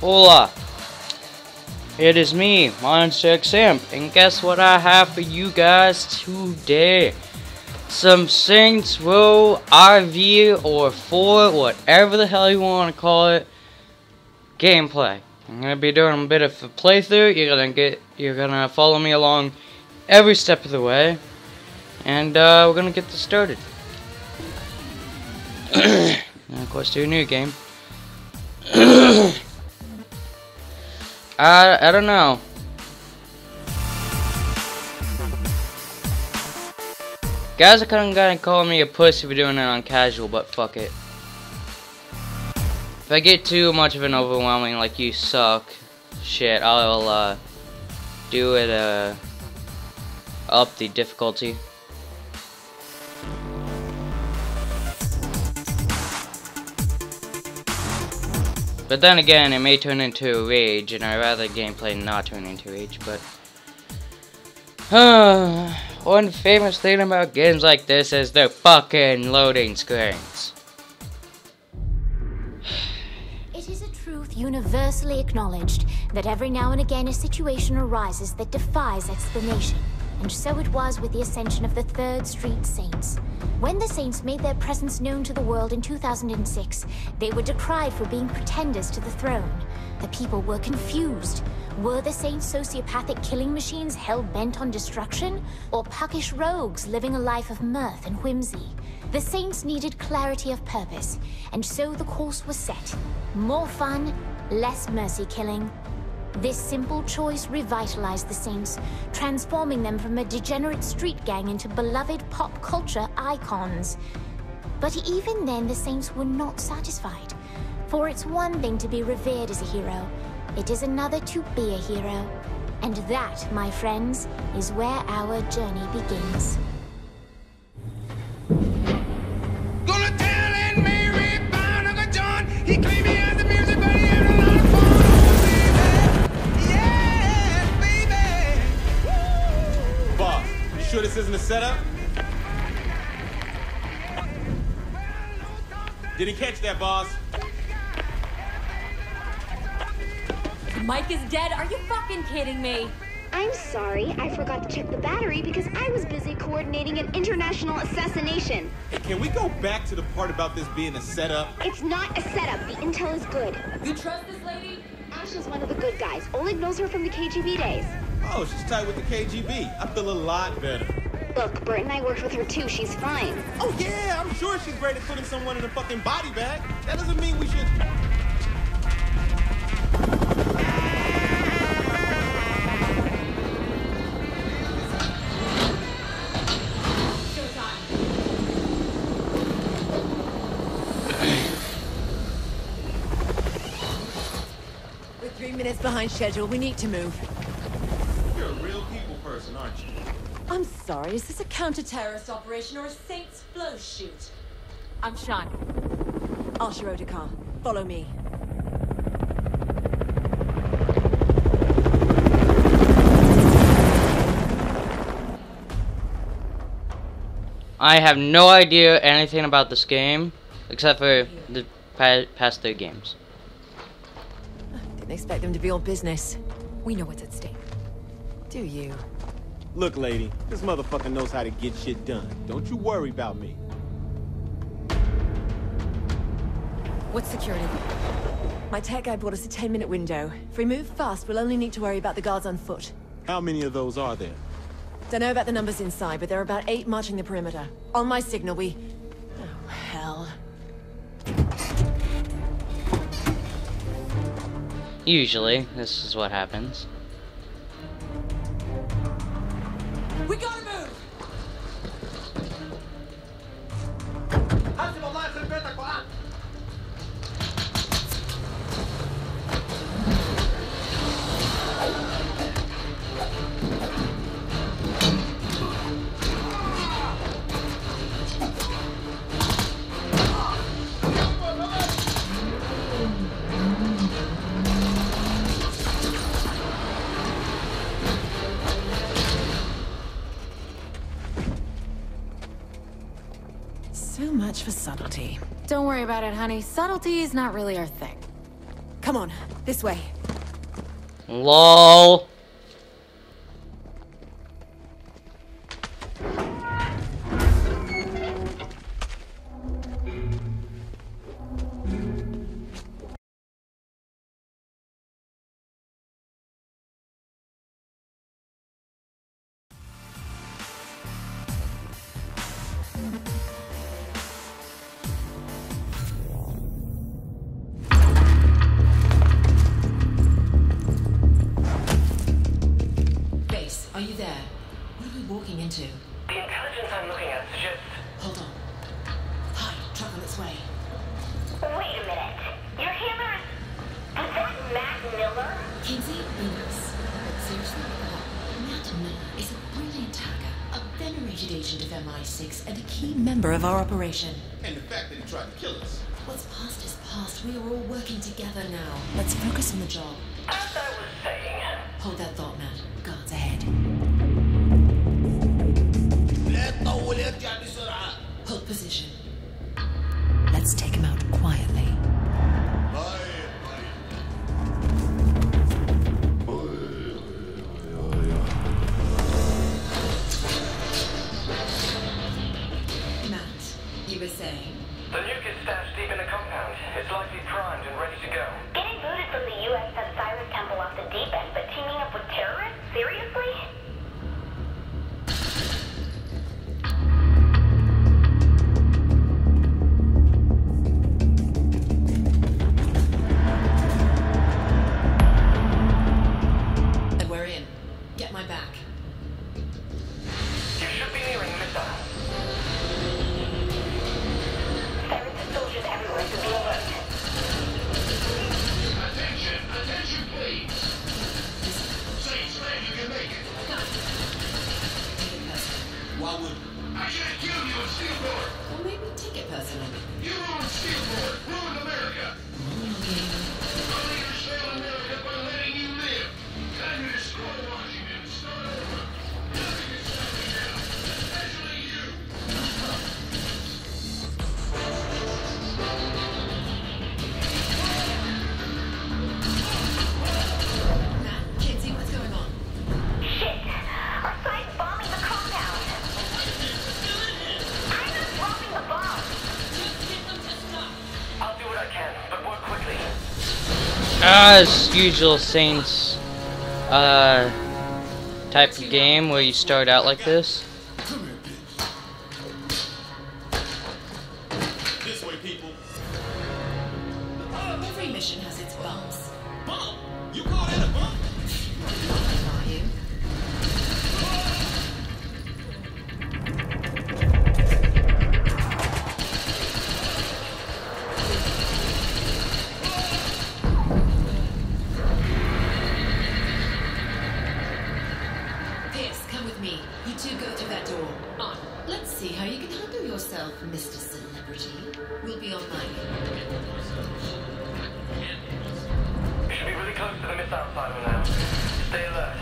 Hola! It is me, Monster Amp, and guess what I have for you guys today? Some Saints Row IV or 4, whatever the hell you want to call it, gameplay. I'm gonna be doing a bit of a playthrough. You're gonna get, you're gonna follow me along every step of the way, and uh, we're gonna get this started. and of course, do a new game. I, I don't know. Guys are kinda gonna call me a pussy for doing it on casual, but fuck it. If I get too much of an overwhelming, like you suck, shit, I'll uh, do it uh, up the difficulty. But then again, it may turn into rage, and I'd rather gameplay not turn into rage, but... one famous thing about games like this is the fucking loading screens. It is a truth universally acknowledged that every now and again a situation arises that defies explanation. And so it was with the ascension of the Third Street Saints. When the Saints made their presence known to the world in 2006, they were decried for being pretenders to the throne. The people were confused. Were the Saints sociopathic killing machines hell-bent on destruction? Or puckish rogues living a life of mirth and whimsy? The Saints needed clarity of purpose, and so the course was set. More fun, less mercy killing, this simple choice revitalized the Saints, transforming them from a degenerate street gang into beloved pop culture icons. But even then, the Saints were not satisfied. For it's one thing to be revered as a hero, it is another to be a hero. And that, my friends, is where our journey begins. You sure this isn't a setup? Didn't catch that, boss. Mic is dead? Are you fucking kidding me? I'm sorry, I forgot to check the battery because I was busy coordinating an international assassination. Hey, can we go back to the part about this being a setup? It's not a setup, the intel is good. You trust this lady? Ash is one of the good guys. Oleg knows her from the KGB days. Oh, she's tight with the KGB. I feel a lot better. Look, Bert and I worked with her too, she's fine. Oh yeah, I'm sure she's great at putting someone in a fucking body bag. That doesn't mean we should. We're three minutes behind schedule. We need to move. You're a real people person, aren't you? I'm sorry, is this a counter-terrorist operation or a Saints flow shoot? I'm Sean. Asha Odekar. Follow me. I have no idea anything about this game, except for the pa past three games. Didn't expect them to be on business. We know what's at stake. Do you? Look, lady, this motherfucker knows how to get shit done. Don't you worry about me. What's security? My tech guy brought us a 10-minute window. If we move fast, we'll only need to worry about the guards on foot. How many of those are there? Don't know about the numbers inside, but there are about eight marching the perimeter. On my signal, we... Oh, hell. Usually, this is what happens. much for subtlety. Don't worry about it, honey. Subtlety is not really our thing. Come on, this way. LOL. operation. And the fact that he tried to kill us. What's past is past. We are all working together now. Let's focus on the job. As I was saying... Hold that thought, Matt. Guards ahead. Hold position. Let's take him out. as usual, Saints uh, type of game where you start out like this. will be online. We should be really close to the missile silo now. Stay alert.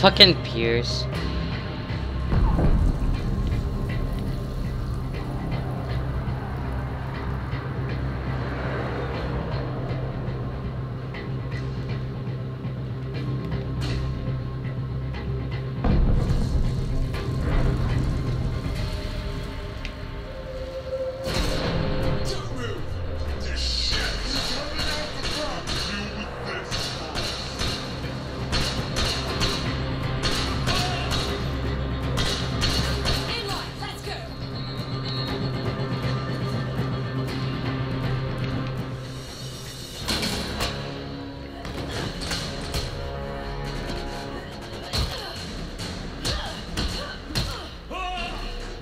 Fucking Pierce.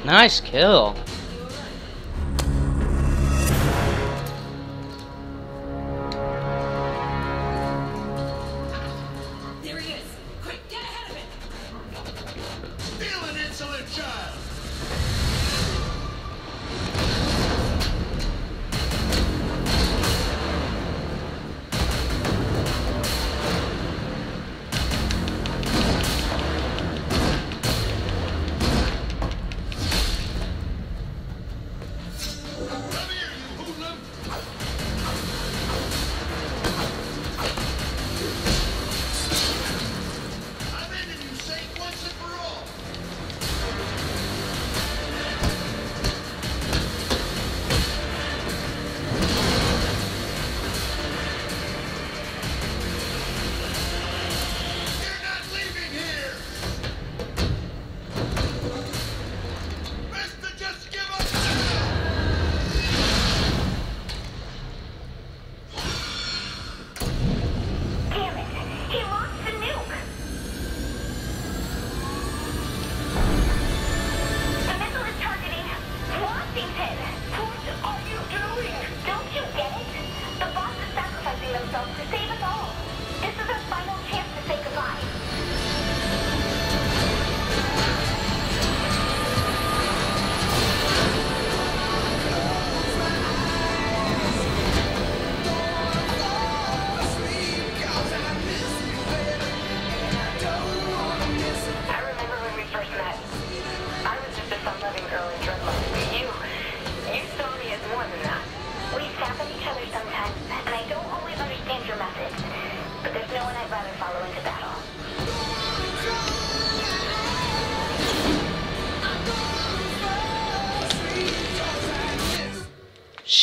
Nice kill.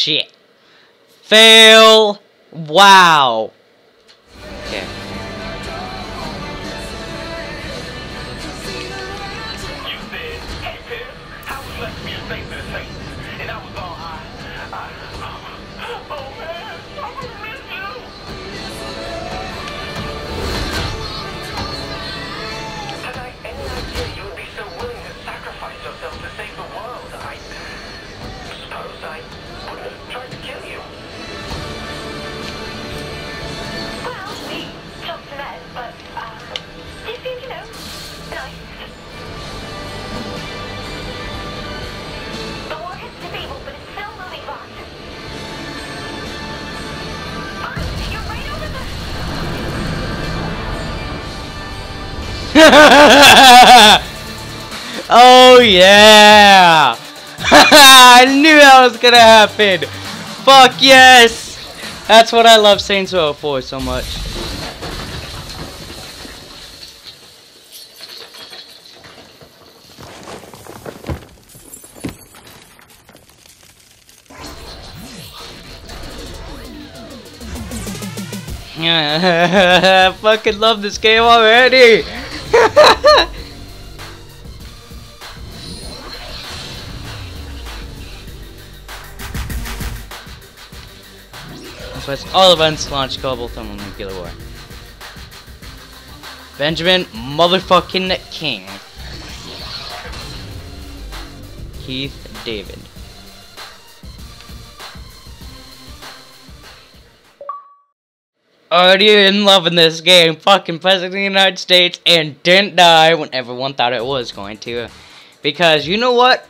Shit. Fail. Wow. oh yeah! I knew that was gonna happen. Fuck yes! That's what I love Saints Row 4 so much. I fucking love this game already! Press all events launch global thermonuclear war. Benjamin motherfucking King. Keith David. Already in love in this game. Fucking President of the United States and didn't die when everyone thought it was going to. Because you know what?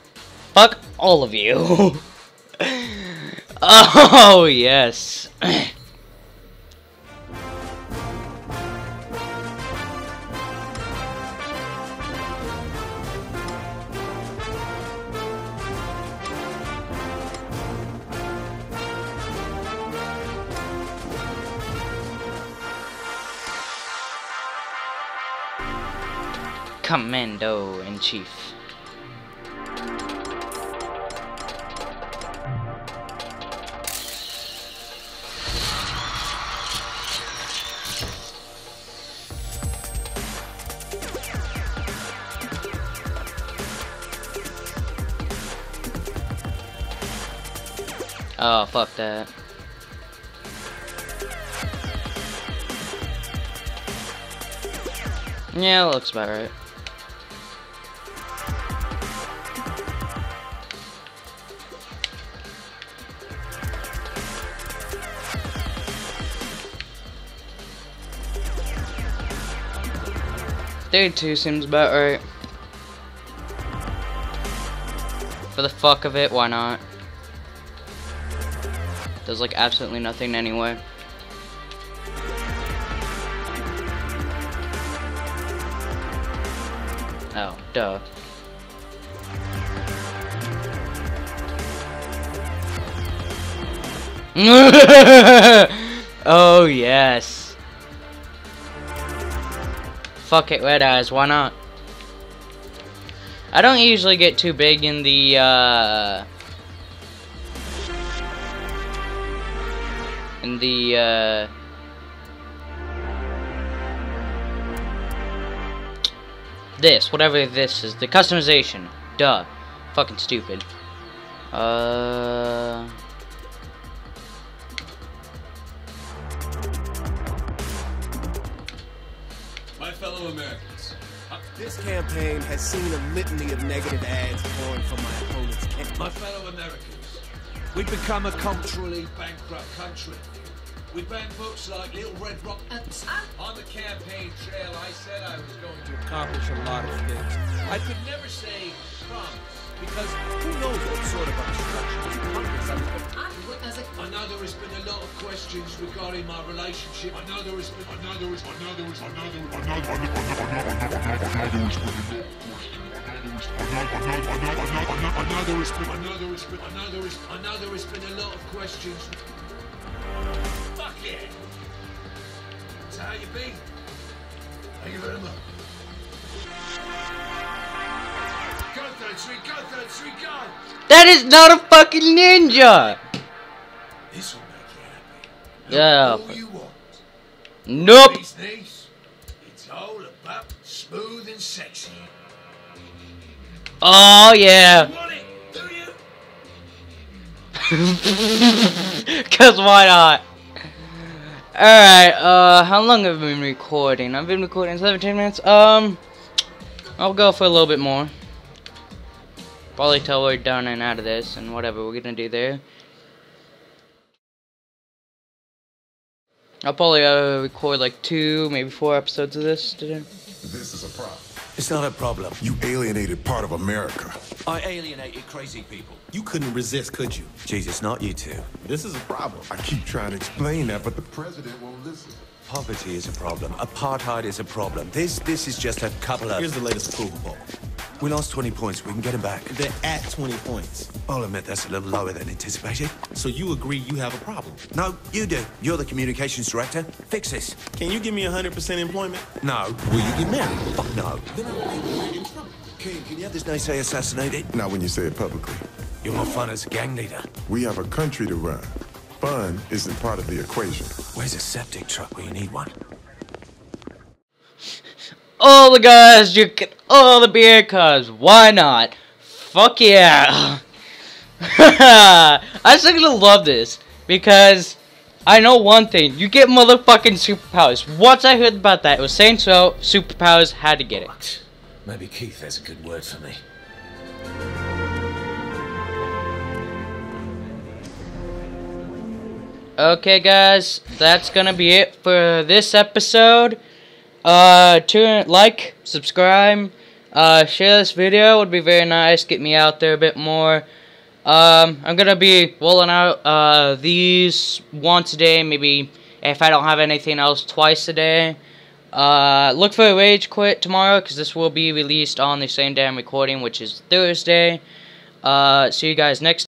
Fuck all of you. oh, yes. Commando in Chief. Oh, fuck that. Yeah, looks about right. Day 2 seems about right. For the fuck of it, why not? Does like absolutely nothing anyway. Oh, duh. oh, yes. Fuck it, red eyes, why not? I don't usually get too big in the, uh... In the, uh... This, whatever this is, the customization. Duh. Fucking stupid. Uh... This campaign has seen a litany of negative ads pouring from my opponent's camp. my fellow Americans, we've become a culturally bankrupt country. We ban books like Little Red Rock. Uh-huh. On the campaign trail, I said I was going to accomplish a lot of things. I could never say promise because who knows what sort of has know there has been a lot of questions regarding my relationship. I know there has been. I know know. I know. I know. I know there has been a lot of questions. I know. I know. I know. I know. I know. I know there has been. There has been. I know there has been a lot of questions. Fuck yeah. So how you been? Thank you very much. Go 33, go 33, go! That is not a fucking ninja! Yeah. Who you want? Nope. Nice, nice. It's all about smooth and sexy. Oh yeah. You want it, do you? Cause why not? Alright, uh, how long have I been recording? I've been recording 17 minutes. Um, I'll go for a little bit more. Probably till we're done and out of this and whatever we're gonna do there. I'll probably uh, record like two, maybe four episodes of this today. This is a problem. It's not a problem. You alienated part of America. I alienated crazy people. You couldn't resist, could you? Jesus, not you two. This is a problem. I keep trying to explain that, but the president won't listen. Poverty is a problem. Apartheid is a problem. This this is just a couple of. Here's the latest approval poll. We lost 20 points. We can get them back. They're at 20 points. I'll admit that's a little lower than anticipated. So you agree you have a problem. No, you do. You're the communications director. Fix this. Can you give me 100% employment? No. Will you get married? Fuck no. King, can you have this naysayer assassinated? Not when you say it publicly. You're more fun as a gang leader. We have a country to run. Fun isn't part of the equation. Where's a septic truck where you need one? All the guys, you get all the beer cars. Why not? Fuck yeah. I just gonna love this because I know one thing. You get motherfucking superpowers. Once I heard about that, it was saying so. Superpowers had to get it. Maybe Keith has a good word for me. Okay, guys, that's gonna be it for this episode. Uh, tune, like, subscribe, uh, share this video would be very nice. Get me out there a bit more. Um, I'm gonna be rolling out uh these once a day, maybe if I don't have anything else, twice a day. Uh, look for a Rage Quit tomorrow because this will be released on the same day I'm recording, which is Thursday. Uh, see you guys next.